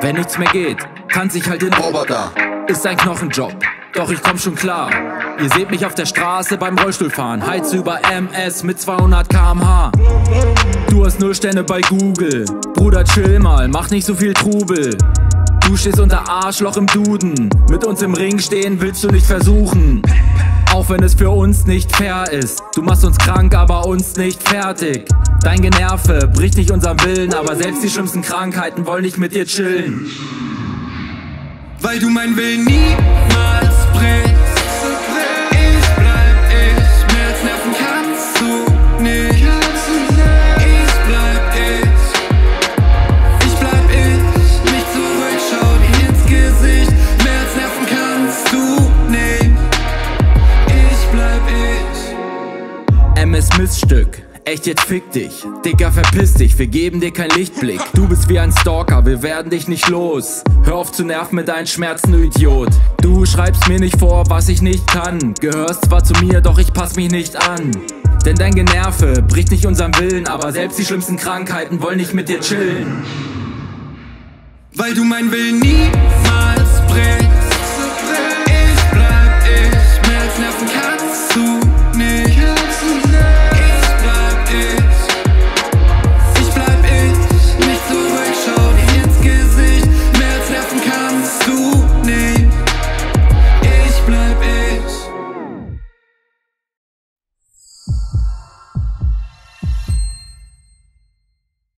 Wenn nichts mehr geht, tanz ich halt den Roboter. Ist ein Knochenjob, doch ich komm schon klar. Ihr seht mich auf der Straße beim Rollstuhlfahren. Heiz über MS mit 200 km/h. Du hast null Sterne bei Google. Bruder, chill mal, mach nicht so viel Trubel. Du stehst unter Arschloch im Duden. Mit uns im Ring stehen willst du nicht versuchen. Auch wenn es für uns nicht fair ist. Du machst uns krank, aber uns nicht fertig. Dein Generve bricht nicht unseren Willen, aber selbst die schlimmsten Krankheiten wollen nicht mit dir chillen. Weil du mein Willen niemals MS Missstück. Echt jetzt fick dich, Dicker verpiss dich, wir geben dir kein Lichtblick. Du bist wie ein Stalker, wir werden dich nicht los. Hör auf zu nerven mit deinen Schmerzen, du Idiot. Du schreibst mir nicht vor, was ich nicht kann. Gehörst zwar zu mir, doch ich pass mich nicht an. Denn dein Generve bricht nicht unseren Willen. Aber selbst die schlimmsten Krankheiten wollen nicht mit dir chillen. Weil du mein Willen niemals sous